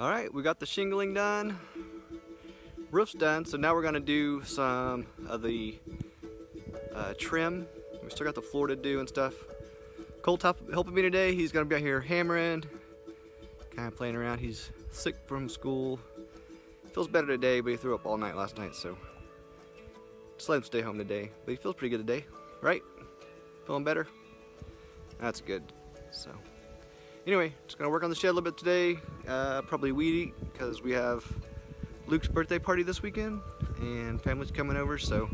All right, we got the shingling done. Roof's done, so now we're gonna do some of the uh, trim. We still got the floor to do and stuff. Colt helping me today. He's gonna be out here hammering, kind of playing around. He's sick from school. Feels better today, but he threw up all night last night, so just let him stay home today. But he feels pretty good today, right? Feeling better? That's good. So, anyway, just gonna work on the shed a little bit today. Uh, probably weed eat because we have Luke's birthday party this weekend and family's coming over, so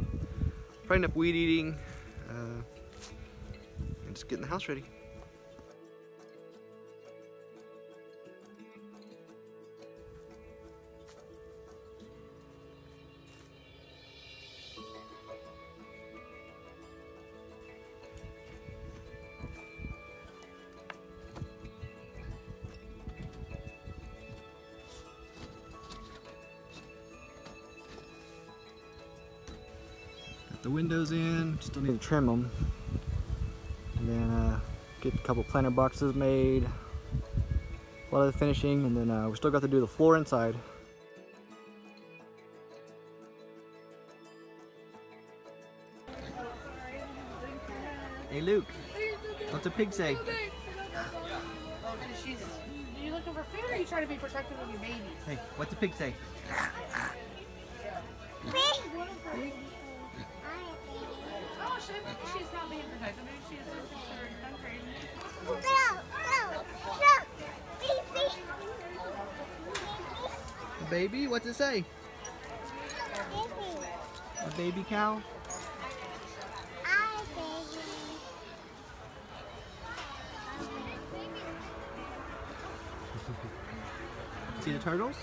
probably end up weed eating uh, and just getting the house ready. The windows in, still need to trim them. And then uh, get a couple planter boxes made, a lot of the finishing, and then uh, we still got to do the floor inside. Hey Luke, what's a pig say? Oh, she's, are you looking for food or are you trying to be protective of your babies? Hey, what's a pig say? Baby? What's it say? A baby cow? See the turtles?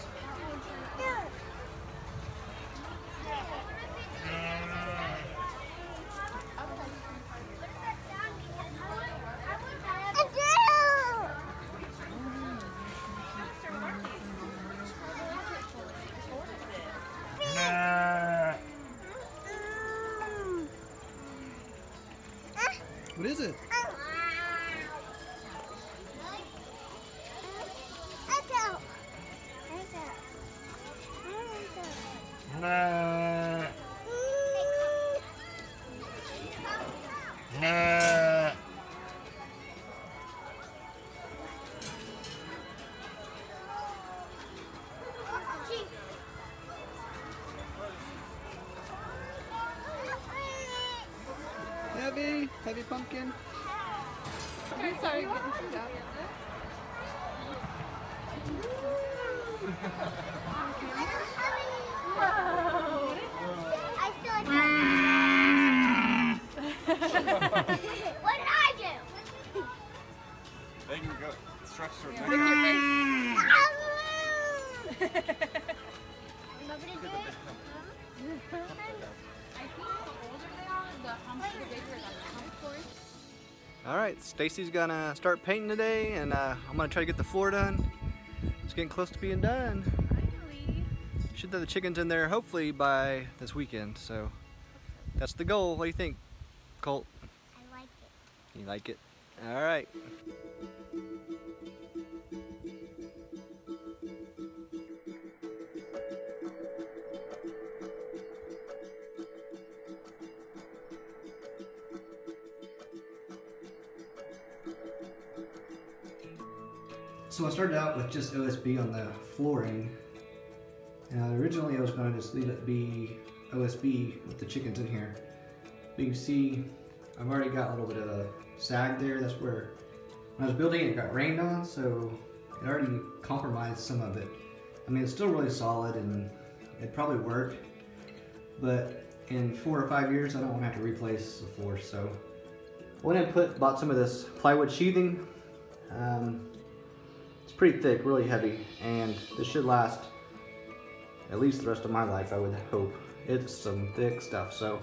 Is it? Heavy, heavy pumpkin. Okay, sorry. Getting chewed what did I do? They can go stretch their Yeah. neck. All right, Stacy's gonna start painting today, and uh, I'm gonna try to get the floor done. It's getting close to being done. Finally. Should have the chickens in there hopefully by this weekend. So that's the goal. What do you think, Colt? I like it. You like it? All right. So I started out with just OSB on the flooring. And originally I was going to just leave it be OSB with the chickens in here. But you can see I've already got a little bit of a sag there. That's where when I was building it, it got rained on, so it already compromised some of it. I mean, it's still really solid and it probably worked, but in four or five years, I don't want to have to replace the floor. So I went and put bought some of this plywood sheathing. Um, pretty thick, really heavy, and this should last at least the rest of my life, I would hope. It's some thick stuff, so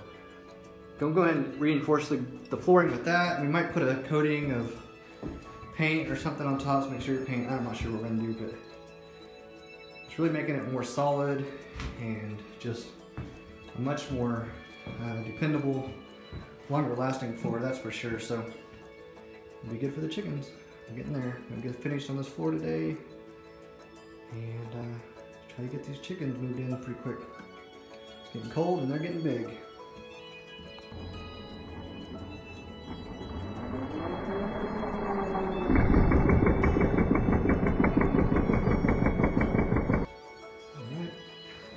Gonna go ahead and reinforce the, the flooring with that. We might put a coating of paint or something on top to make sure your paint, I'm not sure what we're gonna do, but it's really making it more solid and just a much more uh, dependable, longer lasting floor, that's for sure. So it'll be good for the chickens. We're getting there. We're gonna get finished on this floor today and uh, try to get these chickens moved in pretty quick. It's getting cold and they're getting big. Alright,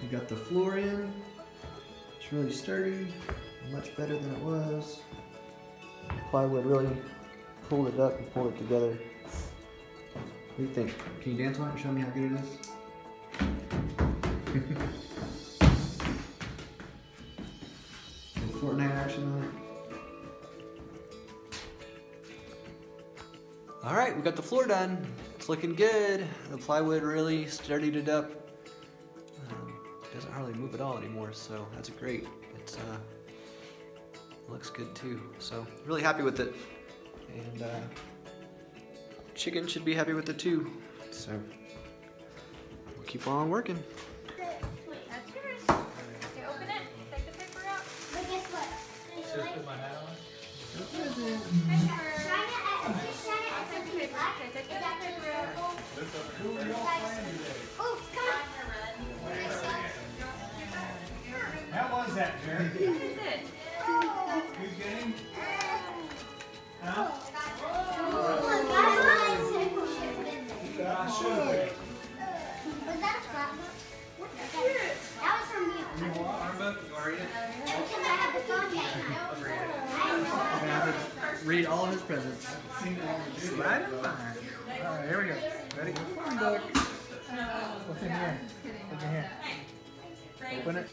we got the floor in. It's really sturdy, much better than it was. Plywood really pulled it up and pulled it together. What do you think? Can you dance on it and show me how good it is? Fortnite action on it. All right, we got the floor done. It's looking good. The plywood really sturdied it up. Um, doesn't hardly move at all anymore, so that's great. It's uh, looks good too. So really happy with it, and uh, chicken should be happy with it too. So we'll keep on working. That's was that, open Read all his presents. Fine. All right, here we go. Ready? Book. What's in here? What's in here? Open it.